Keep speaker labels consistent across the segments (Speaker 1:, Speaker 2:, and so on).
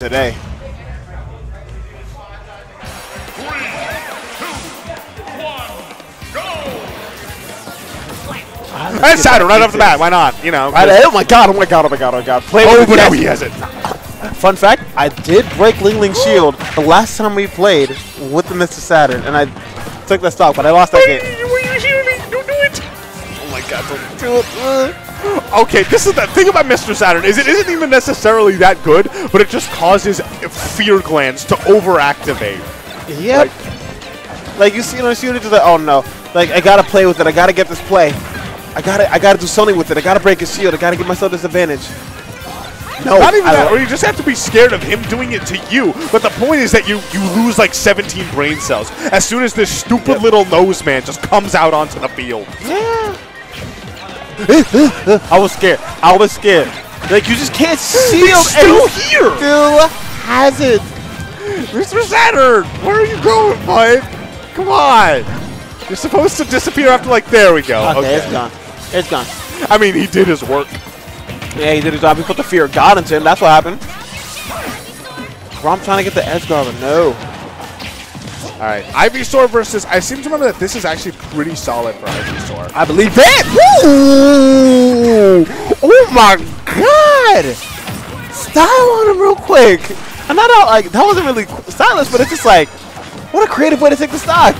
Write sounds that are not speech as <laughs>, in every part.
Speaker 1: today.
Speaker 2: That's Saturn right off the bat. Why not? You know.
Speaker 1: Right, oh my god, oh my god, oh my god, oh my god. Play
Speaker 2: Oh, but now he has it. <laughs>
Speaker 1: Fun fact, I did break Ling Ling's shield the last time we played with the Mr. Saturn, and I took that stock, but I lost that game.
Speaker 2: Were you hearing me? Don't do it. Oh my god, don't do it. <gasps> Okay, this is the thing about Mr. Saturn is it isn't even necessarily that good, but it just causes fear glands to overactivate.
Speaker 1: Yep. Like, you see, you know, shoot it, just like, oh no. Like, I gotta play with it, I gotta get this play. I gotta, I gotta do something with it, I gotta break his shield, I gotta give myself this advantage. No,
Speaker 2: Not even
Speaker 1: I
Speaker 2: that, or you just have to be scared of him doing it to you. But the point is that you you lose like 17 brain cells as soon as this stupid
Speaker 1: Yep.
Speaker 2: little nose man just comes out onto the field.
Speaker 1: Yeah. I was scared. I was scared. Like you just can't see him.
Speaker 2: He's
Speaker 1: and
Speaker 2: still here.
Speaker 1: Still has it.
Speaker 2: Mr. Saturn, where are you going, bud? Come on. You're supposed to disappear after like there we go.
Speaker 1: Okay,
Speaker 2: Okay.
Speaker 1: it's gone. It's gone.
Speaker 2: I mean, he did his work.
Speaker 1: Yeah, he did his job. He put the fear of God into him. That's what happened. Bro, I'm trying to get the edge guard, but no.
Speaker 2: All right, Ivysaur versus. I seem to remember that this is actually pretty solid for Ivysaur.
Speaker 1: I believe that. Woo! Oh my God! Style on him real quick. I'm not all, like that wasn't really stylish, but it's just like, what a creative way to take the stock.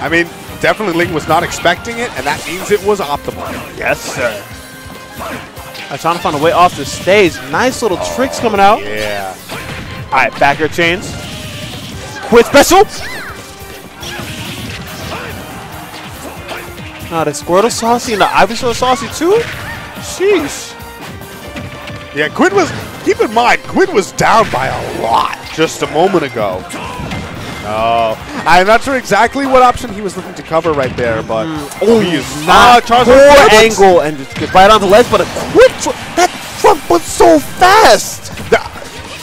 Speaker 2: I mean, definitely Ling was not expecting it, and that means it was optimal.
Speaker 1: Yes, sir. I'm trying to find a way off the stage. Nice little tricks coming out.
Speaker 2: Yeah.
Speaker 1: All right, back air chains. Quit special. Now the Squirtle saucy and the Ivysaur saucy too. Sheesh.
Speaker 2: Yeah, Quinn was. Keep in mind, Quinn was down by a lot just a moment ago. Oh, I'm not sure exactly what option he was looking to cover right there, but oh, he is
Speaker 1: Not
Speaker 2: ah,
Speaker 1: poor angle and just get right on the ledge, but a quick that front was so fast.
Speaker 2: The,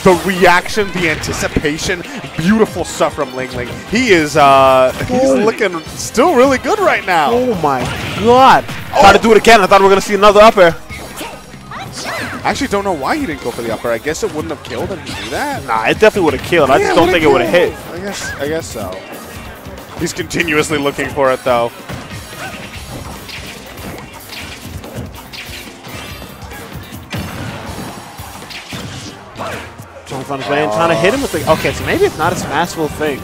Speaker 2: the reaction, the anticipation, beautiful stuff from Ling Ling. He is, uh, he's looking still really good right now.
Speaker 1: Oh my god! Try to do it again. I thought we were gonna see another up air.
Speaker 2: I actually don't know why he didn't go for the upper. I guess it wouldn't have killed him to do that.
Speaker 1: Nah, it definitely would have killed. I just don't think it would have hit.
Speaker 2: I guess, I guess so. He's continuously looking for it though.
Speaker 1: Trying to his way and trying to hit him with the. Okay, so maybe it's not a smashable thing.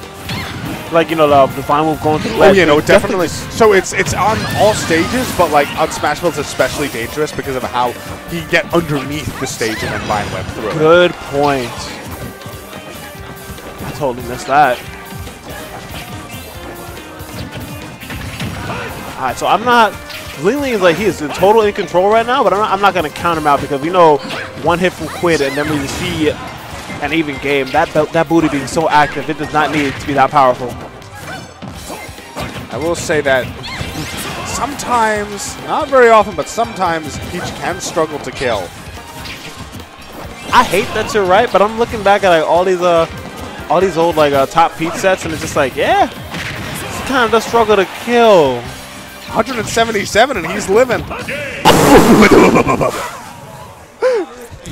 Speaker 1: Like you know the the vine move going to the
Speaker 2: Oh no,
Speaker 1: It's
Speaker 2: definitely. So it's it's on all stages, but like on Smashville, it's especially dangerous because of how he can get underneath the stage and then vine web through.
Speaker 1: Good point. I totally missed that. Alright, so I'm not. Ling Ling is like he is in total in control right now, but I'm not, I'm not going to count him out because we know one hit from Quidd and then we see an even game. That bel- that booty being so active, it does not need to be that powerful.
Speaker 2: I will say that sometimes, not very often, but sometimes Peach can struggle to kill.
Speaker 1: I hate that you're right, but I'm looking back at like all these uh all these old like uh, top Peach sets and it's just like yeah, it's kind of the struggle to kill.
Speaker 2: 177 and he's living. <laughs>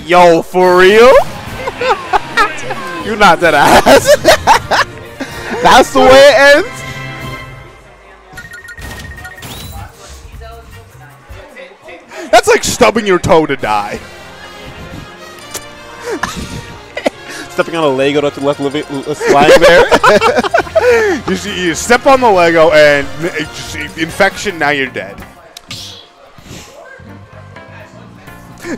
Speaker 1: Yo, for real? <laughs> You're not that ass. <laughs> That's the way it ends.
Speaker 2: That's like stubbing your toe to die. <laughs>
Speaker 1: Stepping on a Lego that's left living, left lying <laughs> there.
Speaker 2: You, see- you step on the Lego and infection, now you're dead.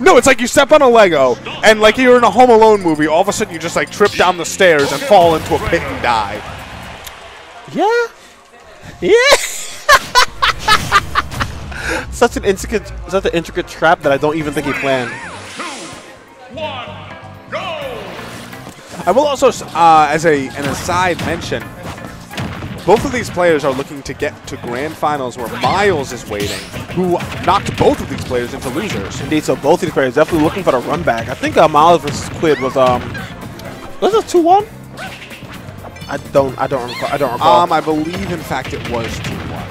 Speaker 2: No, it's like you step on a Lego and like you're in a Home Alone movie, all of a sudden you just like trip down the stairs and fall into a pit and die.
Speaker 1: yeah, yeah. <laughs> such an intricate, such an intricate trap that I don't even think he planned.
Speaker 2: I will also, uh, as a an aside, mention both of these players are looking to get to grand finals where Miles is waiting, who knocked both of these players into losers.
Speaker 1: Indeed, so both of these players definitely looking for the run back. I think uh, Miles versus Quidd was um, was it two one? I don't, I don't recall. I don't recall.
Speaker 2: Um, I believe, in fact, it was 2 1.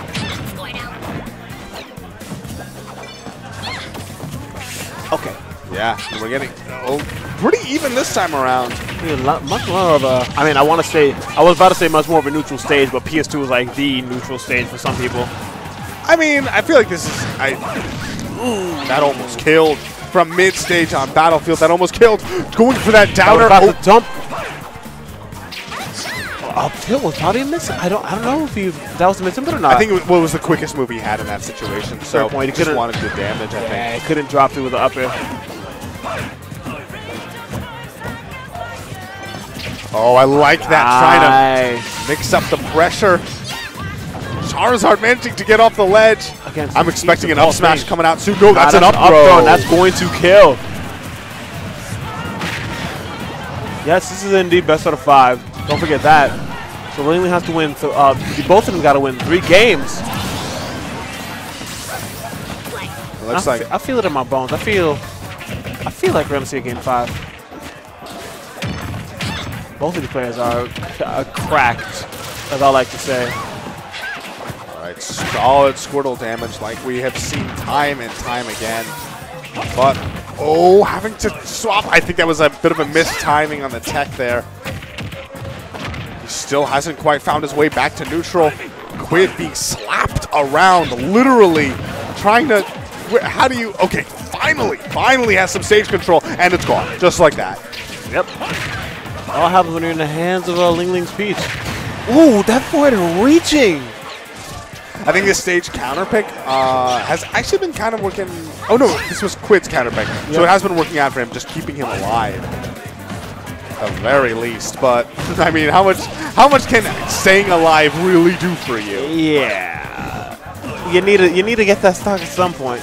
Speaker 1: Okay.
Speaker 2: Yeah, we're getting oh, pretty even this time around.
Speaker 1: Yeah, lo- much more of a. I mean, I want to say. I was about to say much more of a neutral stage, but PS2 is like the neutral stage for some people.
Speaker 2: I mean, I feel like this is. I, ooh, that almost killed from mid stage on Battlefield. That almost killed. Going for that
Speaker 1: I
Speaker 2: downer.
Speaker 1: about
Speaker 2: Oh,
Speaker 1: to dump. Up tilt was probably a miss. I don't. I don't know if he that was a miss input or not.
Speaker 2: I think it was, what was the quickest move he had in that situation. So
Speaker 1: Fair point. He
Speaker 2: just wanted good damage. I think.
Speaker 1: Yeah, he couldn't drop through with the up air.
Speaker 2: Oh, I like that. Trying to mix up the pressure. Charizard managing to get off the ledge.
Speaker 1: Against
Speaker 2: I'm expecting an up smash
Speaker 1: thing.
Speaker 2: coming out soon. No, that's an up
Speaker 1: throw,
Speaker 2: throw.
Speaker 1: that's going to kill. Yes, this is indeed best out of five. Don't forget that. So Langley has to win. Th- uh, both of them got to win three games.
Speaker 2: It looks
Speaker 1: I,
Speaker 2: like
Speaker 1: I feel it in my bones. I feel, I feel like we're gonna see a game five. Both of these players are, are cracked, as I like to say.
Speaker 2: All right, solid Squirtle damage like we have seen time and time again. But, oh, having to swap. I think that was a bit of a mistiming on the tech there. He still hasn't quite found his way back to neutral. Quidd being slapped around, literally trying to. wh- How do you. Okay, finally, finally has some stage control, and it's gone. Just like that.
Speaker 1: Yep. All happens when you're in the hands of a Ling Ling's Peach. Ooh, that forward reaching.
Speaker 2: I think this stage counter pick uh, has actually been kind of working. Oh no, this was Quidd's counter pick, so it has been working out for him, just keeping him alive, at the very least. But <laughs> I mean, how much how much can staying alive really do for you?
Speaker 1: Yeah. You need to you need to get that stock at some point.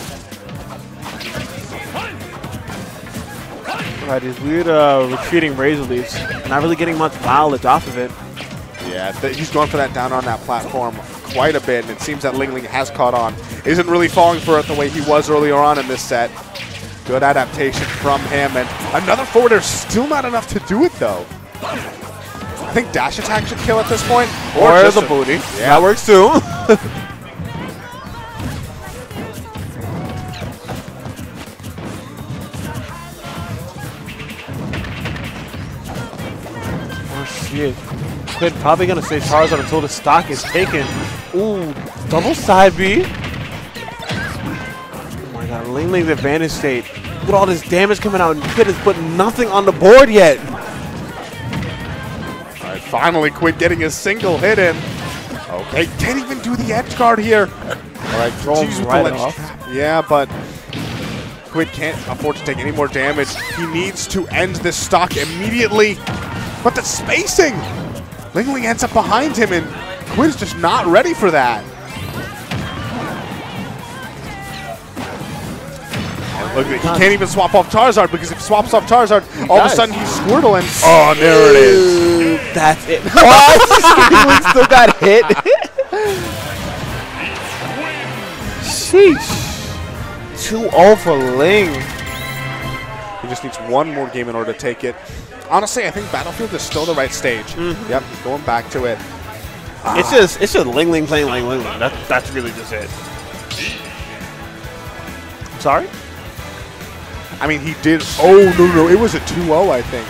Speaker 1: Right, these weird uh, retreating razor leaves. Not really getting much mileage off of it.
Speaker 2: Yeah, he's going for that down on that platform quite a bit, and it seems that Ling Ling has caught on. Isn't really falling for it the way he was earlier on in this set. Good adaptation from him, and another forwarder. Still not enough to do it though. I think dash attack should kill at this point,
Speaker 1: Or,
Speaker 2: just
Speaker 1: the booty.
Speaker 2: Yeah.
Speaker 1: That works too. <laughs> Quidd probably gonna say Charizard until the stock is taken. Ooh, double side B. Oh my god, Ling Ling's advantage state. Look at all this damage coming out, and Quidd has put nothing on the board yet.
Speaker 2: All right, finally, Quidd getting a single hit in. Okay, can't even do the edge guard here. All right,
Speaker 1: Throw him
Speaker 2: continues with the
Speaker 1: right off.
Speaker 2: Yeah, but Quidd can't afford to take any more damage. He needs to end this stock immediately. But the spacing! Ling Ling ends up behind him, and Quidd's just not ready for that. And look, he can't even swap off Charizard because if he swaps off Charizard, all of a sudden he's Squirtle and oh, there it is.
Speaker 1: Ooh, That's it. <laughs> Oh, <laughs> what? still got hit. Sheesh. 2-0 for Ling.
Speaker 2: He just needs one more game in order to take it. Honestly, I think Battlefield is still the right stage.
Speaker 1: Mm-hmm.
Speaker 2: Yep, going back to it.
Speaker 1: It's just it's just Ling Ling playing Ling Ling Ling. That, that's really just it. Sorry?
Speaker 2: I mean, he did. Oh no, no, it was a 2-0, I think,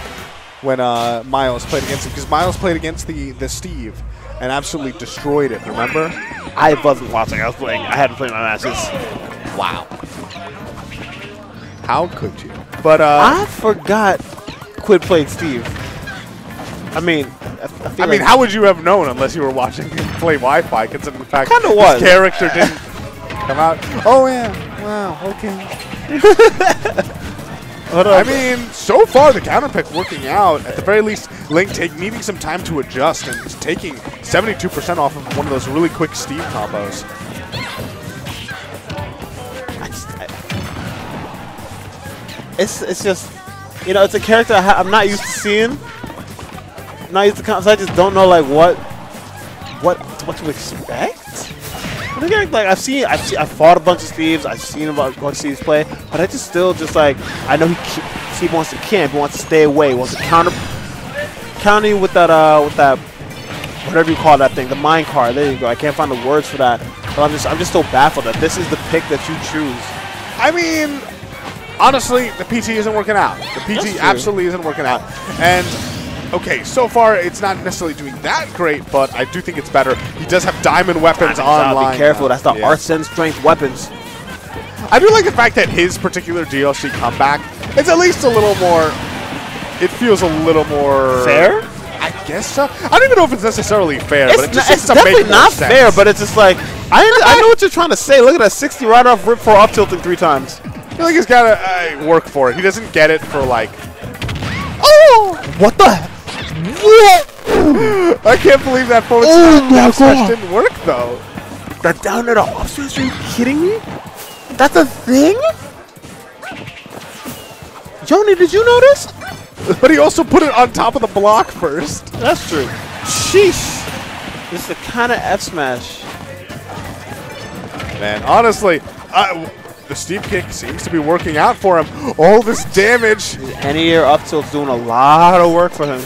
Speaker 2: when uh, Miles played against him because Miles played against the the Steve and absolutely destroyed it. Remember?
Speaker 1: I wasn't watching. I was playing. I hadn't played my matches.
Speaker 2: Wow. How could you? But uh,
Speaker 1: I forgot Quidd played Steve. I mean, I, I, feel
Speaker 2: I mean,
Speaker 1: like-
Speaker 2: how would you have known unless you were watching him play Wi-Fi? Considering the fact
Speaker 1: Kinda
Speaker 2: his
Speaker 1: was.
Speaker 2: character didn't come out. Oh yeah. Wow. Okay. <laughs>
Speaker 1: Hold
Speaker 2: I mean, so far the counter pick working out. At the very least, Link take needing some time to adjust and taking 72% off of one of those really quick Steve combos.
Speaker 1: I just, I, it's it's just you know it's a character I I'm not used to seeing. I'm not used to so I just don't know like what what what to expect. Like I've seen I've seen, I've fought a bunch of Steves. I've seen a bunch of Steves play, but I just still just like I know he Steve wants to camp, he wants to stay away, wants to counter counter with that uh with that whatever you call that thing, the minecart. There you go. I can't find the words for that. But I'm just I'm just so baffled that this is the pick that you choose.
Speaker 2: I mean, honestly, the PT isn't working out. The PT absolutely isn't working out. And okay, so far it's not necessarily doing that great, but I do think it's better. He does have diamond weapons
Speaker 1: Gotta
Speaker 2: online.
Speaker 1: Be careful.
Speaker 2: now.
Speaker 1: That's the
Speaker 2: Yeah.
Speaker 1: Arsene strength weapons.
Speaker 2: I do like the fact that his particular DLC comeback is at least a little more. It feels a little more
Speaker 1: Fair?
Speaker 2: I guess so. I don't even know if it's necessarily fair,
Speaker 1: It's,
Speaker 2: but it just
Speaker 1: it's definitely not
Speaker 2: sense.
Speaker 1: fair, but it's just like I I know what you're trying to say. Look at that 60 right off rip for off tilting three times.
Speaker 2: I feel like he's got to uh, work for it. He doesn't get it for like.
Speaker 1: Oh, what the? What? <gasps>
Speaker 2: I can't believe that forward
Speaker 1: Oh
Speaker 2: smash down smash didn't work though.
Speaker 1: That down to the up? Are you kidding me? That's a thing? Joni, did you notice?
Speaker 2: But he also put it on top of the block first.
Speaker 1: That's true. Sheesh. This is the kind of F smash.
Speaker 2: Man, honestly, uh, the steep kick seems to be working out for him. All this damage.
Speaker 1: Any air up tilt's doing a lot of work for him.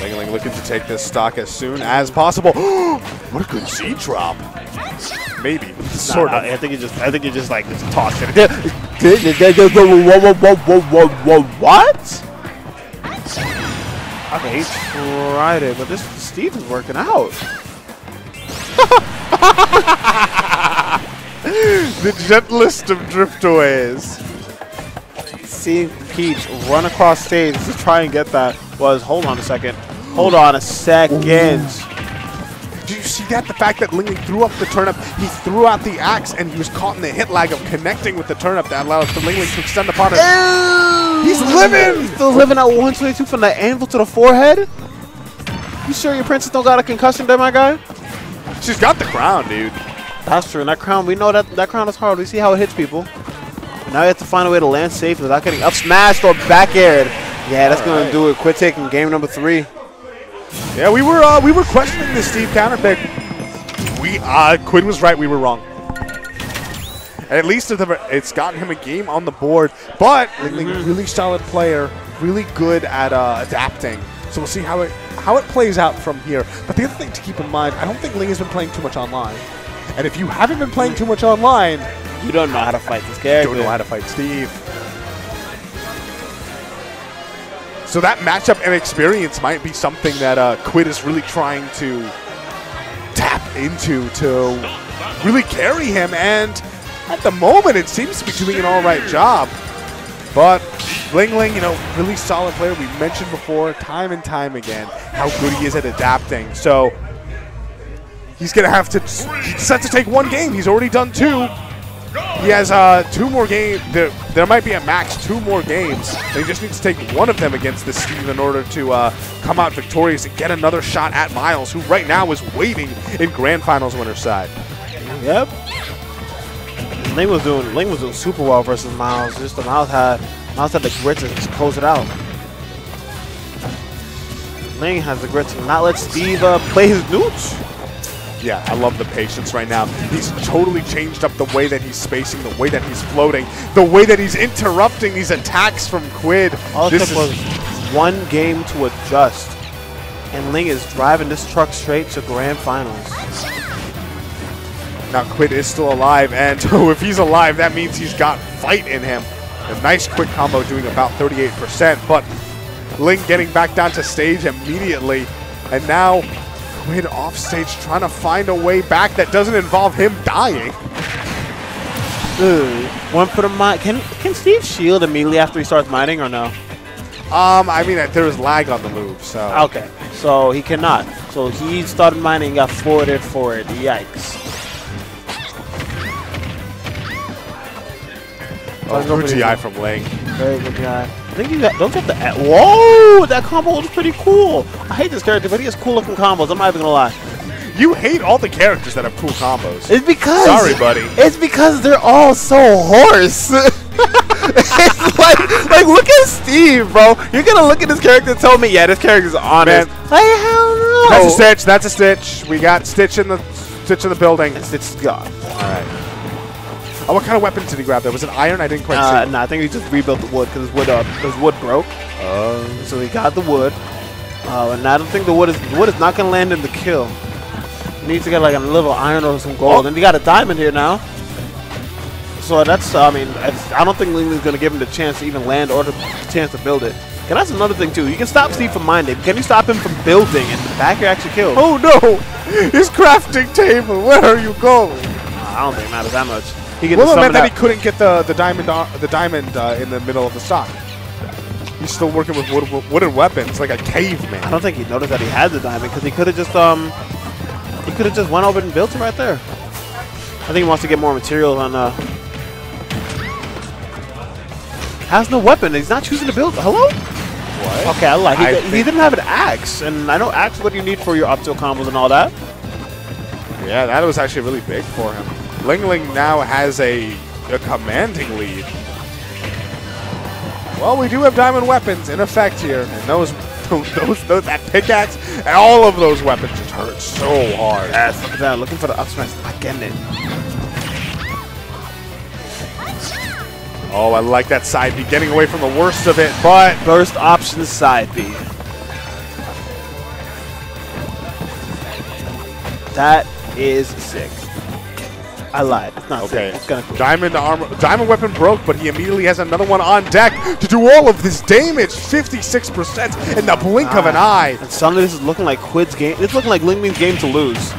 Speaker 2: Ling Ling looking to take this stock as soon as possible. <gasps> what a good Z drop. Maybe, sort
Speaker 1: Nah,
Speaker 2: of.
Speaker 1: I think he just, I think he just like just tossed it. <laughs> What? Okay, he tried it, but this Steve is working out.
Speaker 2: The gentlest of driftaways.
Speaker 1: Seeing Peach run across stage to try and get that was. Hold on a second. Hold on a second.
Speaker 2: Do you see that? The fact that Ling Ling threw up the turnip, he threw out the axe, and he was caught in the hit lag of connecting with the turnip that allowed the Ling Ling to extend the it. He's living!
Speaker 1: Still living at 122 from the anvil to the forehead. You sure your princess don't got a concussion there, my guy?
Speaker 2: She's got the crown, dude.
Speaker 1: That's true. And that crown, we know that that crown is hard. We see how it hits people. Now you have to find a way to land safe without getting up smashed or back aired. Yeah, that's gonna
Speaker 2: Alright.
Speaker 1: do it. Quidd taking game number three.
Speaker 2: Yeah, we were uh, we were questioning the Steve counter pick. We uh, Quinn was right. We were wrong. At least it's it's gotten him a game on the board. But Ling Ling, really solid player, really good at uh, adapting. So we'll see how it how it plays out from here. But the other thing to keep in mind, I don't think Ling has been playing too much online. And if you haven't been playing too much online,
Speaker 1: You don't know how to fight this
Speaker 2: you
Speaker 1: character.
Speaker 2: don't know how to fight Steve. So that matchup and experience might be something that uh, Quidd is really trying to tap into to really carry him. And at the moment, it seems to be doing an all right job. But Ling Ling, you know, really solid player. We mentioned before, time and time again, how good he is at adapting. So he's going to have to, set to take one game. He's already done two. He has uh, two more games. There, there might be a max two more games. He just needs to take one of them against this Steve in order to uh, come out victorious and get another shot at Miles, who right now is waiting in Grand Finals winner's side.
Speaker 1: Yep. Ling was doing Ling was doing super well versus Miles. Just the Miles had Miles had the grit to close it out. Ling has the grit to not let Steve uh, play his nooch.
Speaker 2: Yeah, I love the patience right now. He's totally changed up the way that he's spacing, the way that he's floating, the way that he's interrupting these attacks from Quidd.
Speaker 1: All
Speaker 2: This
Speaker 1: was
Speaker 2: is,
Speaker 1: one game to adjust. And Ling is driving this truck straight to grand finals.
Speaker 2: now Quidd is still alive, and <laughs> if he's alive, that means he's got fight in him. A nice quick combo doing about 38%, but Ling getting back down to stage immediately, and now Quidd off stage trying to find a way back that doesn't involve him dying.
Speaker 1: Ooh, one for the mine. Can can Steve shield immediately after he starts mining or no?
Speaker 2: Um, I mean, there was lag on the move, so.
Speaker 1: Okay, so he cannot. So he started mining and got forwarded for it. Yikes.
Speaker 2: Oh, good GI from Ling.
Speaker 1: Very good guy. I think you got, don't get the. Whoa! That combo was pretty cool. I hate this character, but he has cool looking combos. I'm not even gonna lie.
Speaker 2: You hate all the characters that have cool combos.
Speaker 1: It's because.
Speaker 2: Sorry, buddy.
Speaker 1: It's because they're all so hoarse. <laughs> it's like, like, look at Steve, bro. You're gonna look at this character and tell me, yeah, this character's honest.
Speaker 2: Man.
Speaker 1: Like, hell no.
Speaker 2: That's a Stitch. That's a Stitch. We got Stitch in the Stitch in the building.
Speaker 1: It's, it's gone.
Speaker 2: All right. Oh, what kind of weapon did he grab there? Was it iron? I didn't quite
Speaker 1: Uh,
Speaker 2: see.
Speaker 1: no, I think he just rebuilt the wood because his wood, uh, his wood broke.
Speaker 2: Oh.
Speaker 1: So he got the wood. Uh, and I don't think the wood is the wood is not gonna land in the kill. Needs to get like a little iron or some gold.
Speaker 2: Oh.
Speaker 1: And he got a diamond here now. So that's, I mean, it's- I don't think Lingling's going to give him the chance to even land or the chance to build it. And that's another thing, too. You can stop Steve from minding. Can you stop him from building and back your actually kill?
Speaker 2: Oh no! His crafting table. Where are you going?
Speaker 1: I don't think it matters that much. He can
Speaker 2: Well,
Speaker 1: just
Speaker 2: it meant
Speaker 1: summon
Speaker 2: that he couldn't get the the diamond ar- the diamond uh, in the middle of the stock. He's still working with wood, wooden weapons like a caveman.
Speaker 1: I don't think he noticed that he had the diamond because he could have just um he could have just went over and built it right there. I think he wants to get more materials on uh has no weapon. He's not choosing to build. Hello?
Speaker 2: What?
Speaker 1: Okay, I like. He,
Speaker 2: I
Speaker 1: he didn't have an axe, and I know axe what you need for your up tilt combos and all that.
Speaker 2: Yeah, that was actually really big for him. Ling Ling now has a, a commanding lead. Well, we do have diamond weapons in effect here, and those, <laughs> those, those that pickaxe and all of those weapons just hurt so hard.
Speaker 1: Yes, look at that. Looking for the up smash. Getting it.
Speaker 2: Oh, I like that side B, getting away from the worst of it, but
Speaker 1: First option side B. That is sick. I lied. It's not
Speaker 2: Okay.
Speaker 1: sick. It's of cool.
Speaker 2: Diamond armor, diamond weapon broke, but he immediately has another one on deck to do all of this damage. 56% in the blink of an
Speaker 1: Ah.
Speaker 2: eye.
Speaker 1: And suddenly this is looking like Quidd's game. It's looking like Ling Ling's game to lose.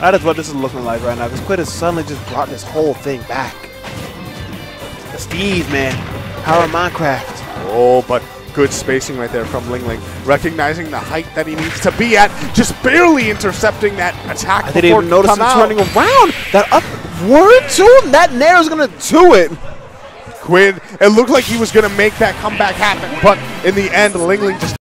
Speaker 1: That is what this is looking like right now. Because Quidd has suddenly just brought this whole thing back. Steve, man. Power of Minecraft.
Speaker 2: Oh, but good spacing right there from Ling Ling, recognizing the height that he needs to be at, just barely intercepting that attack.
Speaker 1: I didn't
Speaker 2: before
Speaker 1: even notice him
Speaker 2: out.
Speaker 1: turning around. That upward too. That Nair is going to do it.
Speaker 2: Quinn, it looked like he was going to make that comeback happen, but in the end, Ling Ling just